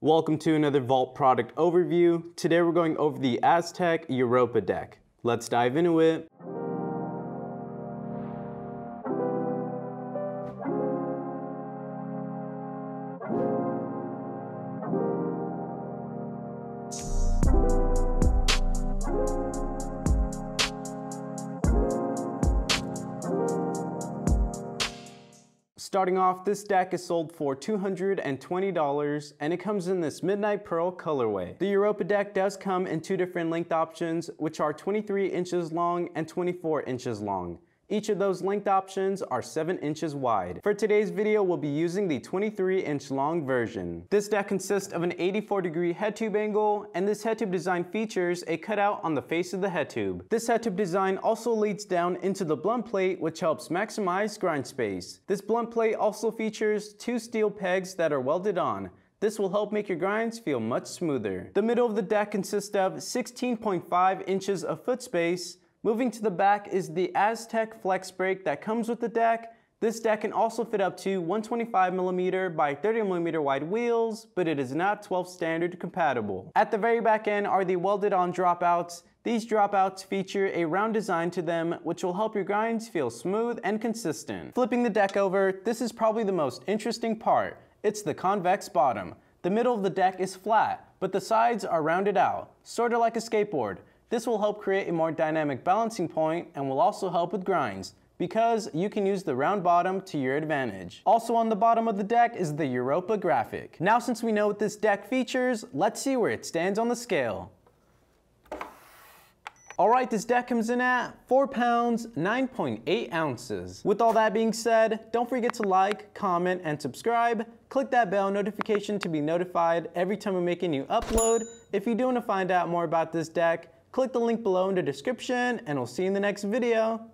Welcome to another Vault product overview. Today we're going over the Aztek Europa deck. Let's dive into it. Starting off, this deck is sold for $220 and it comes in this Midnight Pearl colorway. The Europa deck does come in two different length options, which are 23 inches long and 24 inches long. Each of those length options are 7 inches wide. For today's video, we'll be using the 23 inch long version. This deck consists of an 84 degree head tube angle, and this head tube design features a cutout on the face of the head tube. This head tube design also leads down into the blunt plate, which helps maximize grind space. This blunt plate also features two steel pegs that are welded on. This will help make your grinds feel much smoother. The middle of the deck consists of 16.5 inches of foot space, Moving to the back is the Aztek Flex Brake that comes with the deck. This deck can also fit up to 125mm by 30mm wide wheels, but it is not 12 standard compatible. At the very back end are the welded on dropouts. These dropouts feature a round design to them, which will help your grinds feel smooth and consistent. Flipping the deck over, this is probably the most interesting part. It's the convex bottom. The middle of the deck is flat, but the sides are rounded out, sorta like a skateboard. This will help create a more dynamic balancing point and will also help with grinds because you can use the round bottom to your advantage. Also on the bottom of the deck is the Europa graphic. Now since we know what this deck features, let's see where it stands on the scale. Alright, this deck comes in at 4 pounds, 9.8 ounces. With all that being said, don't forget to like, comment, and subscribe. Click that bell notification to be notified every time we make a new upload. If you do want to find out more about this deck, Click the link below in the description and we'll see you in the next video.